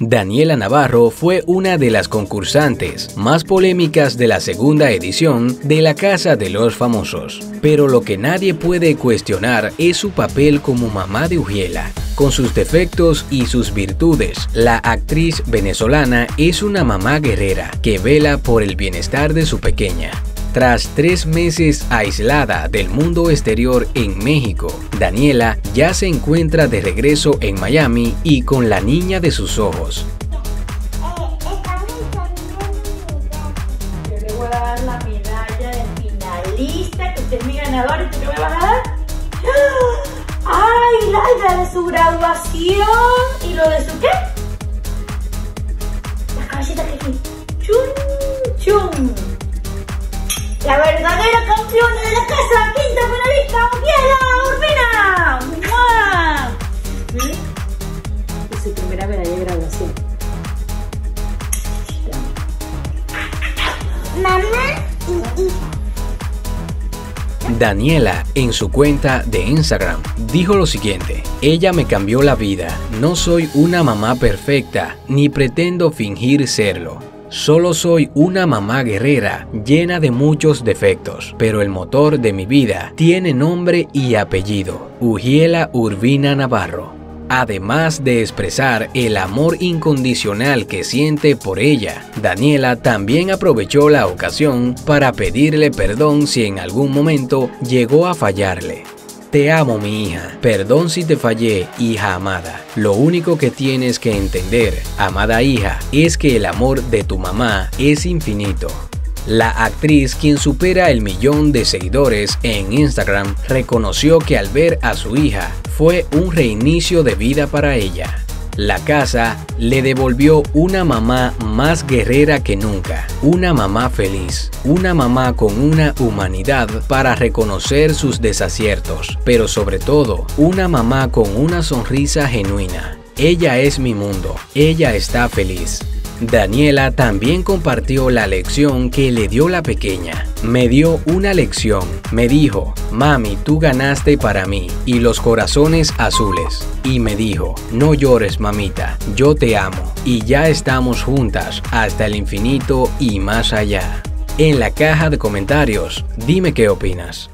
Daniela Navarro fue una de las concursantes más polémicas de la segunda edición de La Casa de los Famosos. Pero lo que nadie puede cuestionar es su papel como mamá de Ujiela. Con sus defectos y sus virtudes, la actriz venezolana es una mamá guerrera que vela por el bienestar de su pequeña. Tras tres meses aislada del mundo exterior en México, Daniela ya se encuentra de regreso en Miami y con la niña de sus ojos. Yo le voy a dar la medalla de finalista, que usted es mi ganador, ¿y vas a dar? ¡Ay, la, la de su graduación! ¿Y lo de su qué? La verdadera campeona de la casa, quinta finalista, Ujiela Urbina. ¿Mm? Es su primera medalla de graduación. Mamá y hija. Daniela, en su cuenta de Instagram, dijo lo siguiente, ella me cambió la vida, no soy una mamá perfecta, ni pretendo fingir serlo. Solo soy una mamá guerrera llena de muchos defectos, pero el motor de mi vida tiene nombre y apellido, Ujiela Urbina Navarro. Además de expresar el amor incondicional que siente por ella, Daniela también aprovechó la ocasión para pedirle perdón si en algún momento llegó a fallarle. Te amo mi hija, perdón si te fallé, hija amada. Lo único que tienes que entender, amada hija, es que el amor de tu mamá es infinito. La actriz, quien supera el millón de seguidores en Instagram, reconoció que al ver a su hija fue un reinicio de vida para ella. La casa le devolvió una mamá más guerrera que nunca, una mamá feliz, una mamá con una humanidad para reconocer sus desaciertos, pero sobre todo una mamá con una sonrisa genuina. Ella es mi mundo, ella está feliz. Daniela también compartió la lección que le dio la pequeña. Me dio una lección. Me dijo, mami, tú ganaste para mí y los corazones azules. Y me dijo, no llores mamita, yo te amo y ya estamos juntas hasta el infinito y más allá. En la caja de comentarios, dime qué opinas.